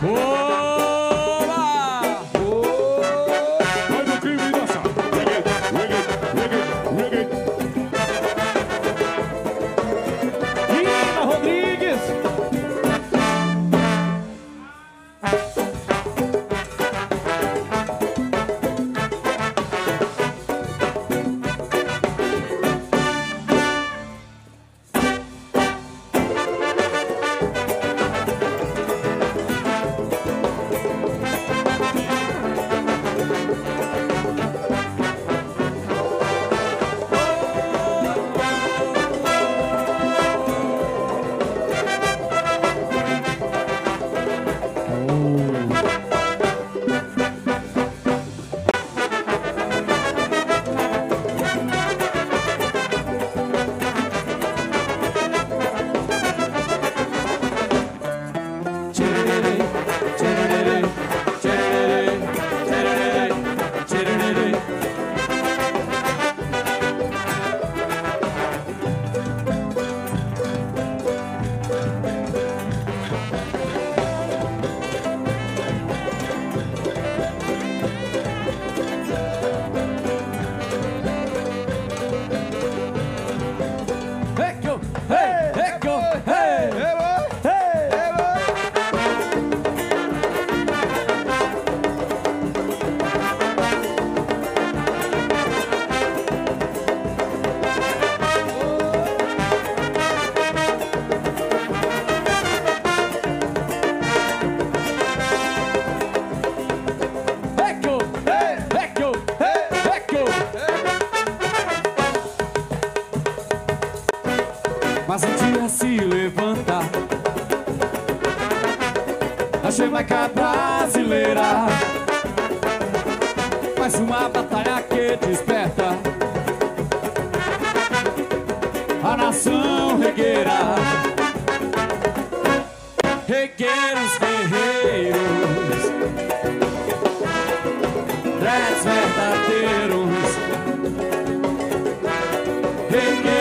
Whoa. Mas um dia se levanta. A Jamaica brasileira, mais uma batalha que desperta a nação regueira. Regueiros guerreiros, dreads verdadeiros. Regueiros